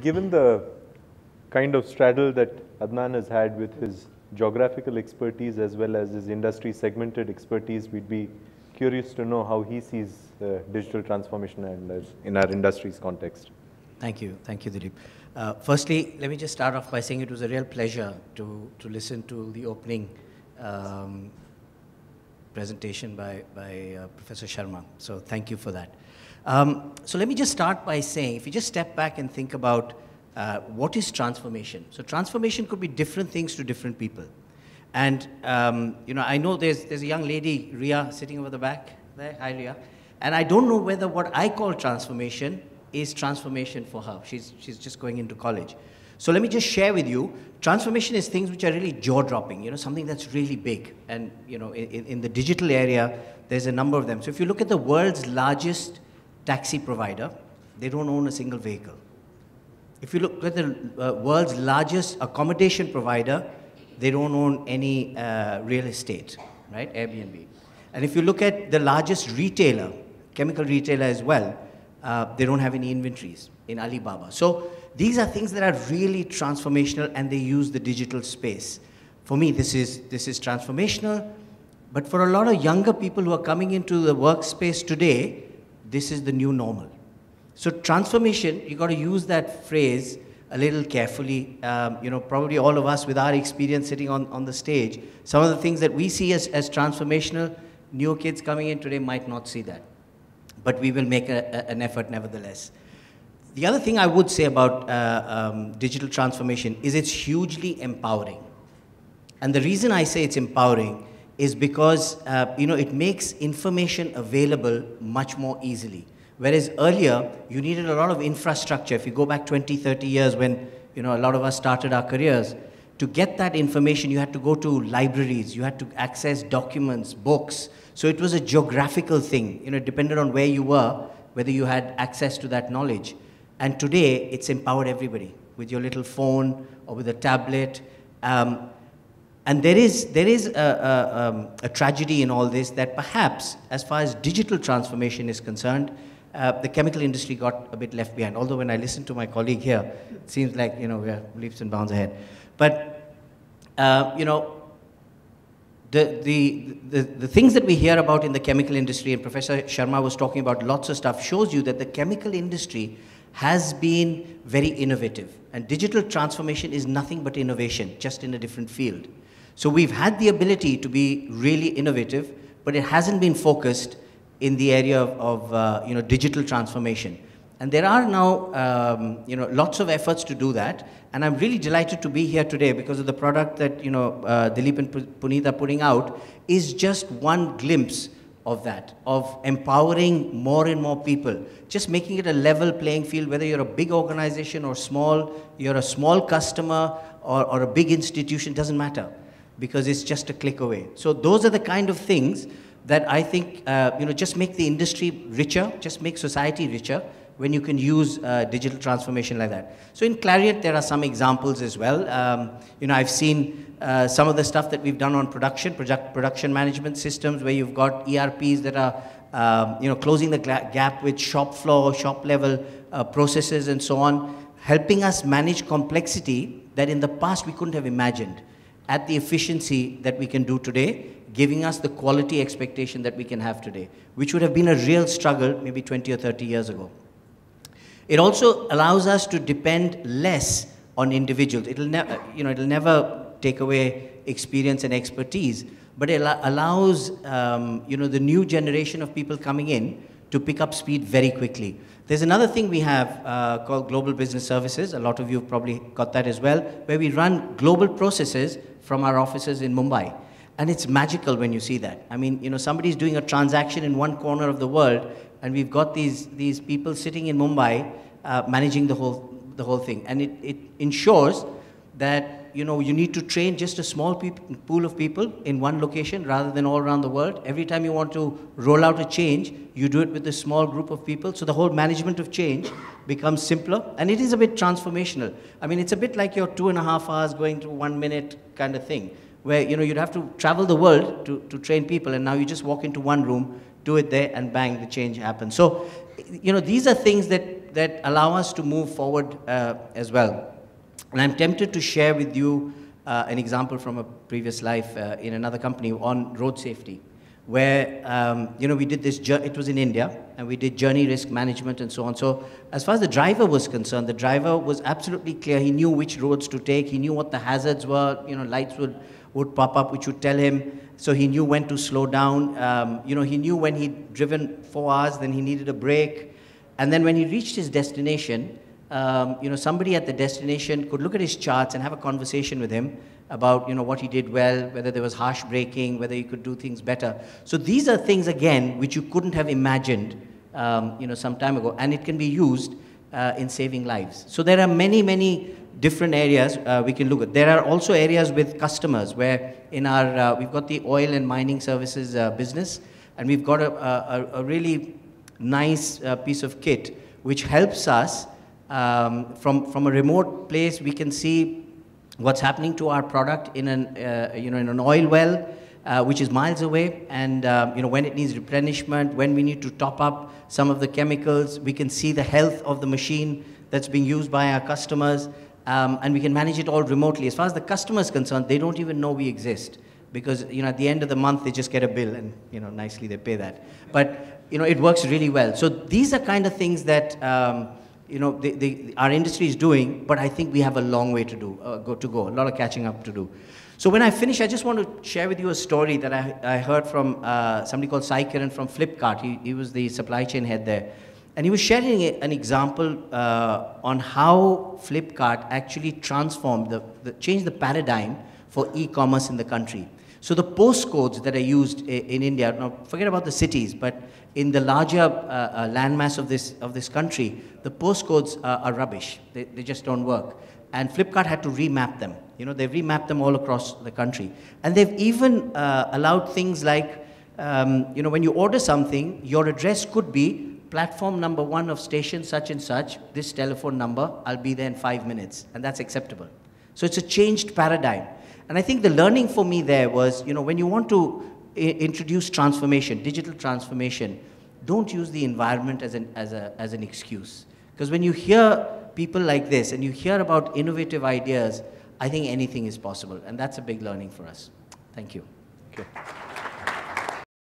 given the kind of straddle that Adnan has had with his geographical expertise as well as his industry segmented expertise, we'd be curious to know how he sees uh, digital transformation in, in our industry's context. Thank you. Thank you, Dilip. Uh, firstly, let me just start off by saying it was a real pleasure to, to listen to the opening um, presentation by, by uh, Professor Sharma. So thank you for that. Um, so let me just start by saying, if you just step back and think about uh, what is transformation. So transformation could be different things to different people. And, um, you know, I know there's, there's a young lady, Ria, sitting over the back there. Hi, Ria. And I don't know whether what I call transformation is transformation for her. She's, she's just going into college. So let me just share with you, transformation is things which are really jaw-dropping, you know, something that's really big. And, you know, in, in the digital area, there's a number of them. So if you look at the world's largest taxi provider, they don't own a single vehicle. If you look at the uh, world's largest accommodation provider, they don't own any uh, real estate, right? Airbnb. And if you look at the largest retailer, chemical retailer as well, uh, they don't have any inventories in Alibaba. So these are things that are really transformational and they use the digital space. For me, this is, this is transformational, but for a lot of younger people who are coming into the workspace today, this is the new normal. So transformation, you got to use that phrase a little carefully. Um, you know, probably all of us with our experience sitting on, on the stage, some of the things that we see as, as transformational, new kids coming in today might not see that but we will make a, a, an effort nevertheless. The other thing I would say about uh, um, digital transformation is it's hugely empowering. And the reason I say it's empowering is because uh, you know, it makes information available much more easily. Whereas earlier, you needed a lot of infrastructure. If you go back 20, 30 years when you know, a lot of us started our careers, to get that information, you had to go to libraries, you had to access documents, books, so it was a geographical thing, you know, depended on where you were, whether you had access to that knowledge. And today, it's empowered everybody with your little phone or with a tablet. Um, and there is, there is a, a, um, a, tragedy in all this that perhaps, as far as digital transformation is concerned, uh, the chemical industry got a bit left behind. Although when I listen to my colleague here, it seems like, you know, we're leaps and bounds ahead. But, uh, you know, the, the, the, the, things that we hear about in the chemical industry, and Professor Sharma was talking about lots of stuff, shows you that the chemical industry has been very innovative. And digital transformation is nothing but innovation, just in a different field. So we've had the ability to be really innovative, but it hasn't been focused in the area of, of uh, you know, digital transformation. And there are now um, you know, lots of efforts to do that. And I'm really delighted to be here today because of the product that you know, uh, Dilip and Puneet are putting out is just one glimpse of that, of empowering more and more people, just making it a level playing field, whether you're a big organization or small, you're a small customer or, or a big institution, doesn't matter because it's just a click away. So those are the kind of things that I think, uh, you know, just make the industry richer, just make society richer, when you can use uh, digital transformation like that. So in Clariant, there are some examples as well. Um, you know, I've seen uh, some of the stuff that we've done on production, production management systems, where you've got ERPs that are, um, you know, closing the gap with shop floor, shop level uh, processes and so on, helping us manage complexity that in the past we couldn't have imagined at the efficiency that we can do today, giving us the quality expectation that we can have today, which would have been a real struggle maybe 20 or 30 years ago. It also allows us to depend less on individuals. It'll, never, you know, it'll never take away experience and expertise, but it allows um, you know, the new generation of people coming in to pick up speed very quickly. There's another thing we have uh, called Global Business Services. A lot of you have probably got that as well, where we run global processes from our offices in Mumbai. And it's magical when you see that. I mean, you know, somebody's doing a transaction in one corner of the world, and we've got these, these people sitting in Mumbai uh, managing the whole, the whole thing. And it, it ensures that you know, you need to train just a small pool of people in one location rather than all around the world. Every time you want to roll out a change, you do it with a small group of people. So the whole management of change becomes simpler. And it is a bit transformational. I mean, it's a bit like your two and a half hours going to one minute kind of thing, where, you know, you'd have to travel the world to, to train people. And now you just walk into one room, do it there, and bang, the change happens. So, you know, these are things that, that allow us to move forward uh, as well. And I'm tempted to share with you uh, an example from a previous life uh, in another company on road safety, where um, you know we did this. It was in India, and we did journey risk management and so on. So as far as the driver was concerned, the driver was absolutely clear. He knew which roads to take. He knew what the hazards were. You know, lights would would pop up, which would tell him. So he knew when to slow down. Um, you know, he knew when he'd driven four hours, then he needed a break. And then when he reached his destination, um, you know, somebody at the destination could look at his charts and have a conversation with him about, you know, what he did well, whether there was harsh braking, whether he could do things better. So these are things, again, which you couldn't have imagined, um, you know, some time ago. And it can be used uh, in saving lives. So there are many, many different areas uh, we can look at. There are also areas with customers where in our, uh, we've got the oil and mining services uh, business, and we've got a, a, a really nice uh, piece of kit which helps us um, from, from a remote place, we can see what's happening to our product in an, uh, you know, in an oil well, uh, which is miles away, and um, you know, when it needs replenishment, when we need to top up some of the chemicals, we can see the health of the machine that's being used by our customers, um, and we can manage it all remotely. As far as the customer is concerned, they don't even know we exist because you know, at the end of the month, they just get a bill and you know, nicely they pay that. But you know, it works really well. So these are kind of things that um, you know, our industry is doing, but I think we have a long way to do, uh, go, to go, a lot of catching up to do. So when I finish, I just want to share with you a story that I, I heard from uh, somebody called Sai Kiran from Flipkart. He, he was the supply chain head there. And he was sharing an example uh, on how Flipkart actually transformed, the, the, changed the paradigm for e-commerce in the country. So the postcodes that are used in India, now forget about the cities, but in the larger uh, uh, landmass of this, of this country, the postcodes uh, are rubbish. They, they just don't work. And Flipkart had to remap them. You know, they've remapped them all across the country. And they've even uh, allowed things like, um, you know, when you order something, your address could be platform number one of station such and such, this telephone number, I'll be there in five minutes. And that's acceptable. So it's a changed paradigm. And I think the learning for me there was, you know, when you want to introduce transformation, digital transformation, don't use the environment as an, as, a, as an excuse. Because when you hear people like this and you hear about innovative ideas, I think anything is possible. And that's a big learning for us. Thank you. Okay.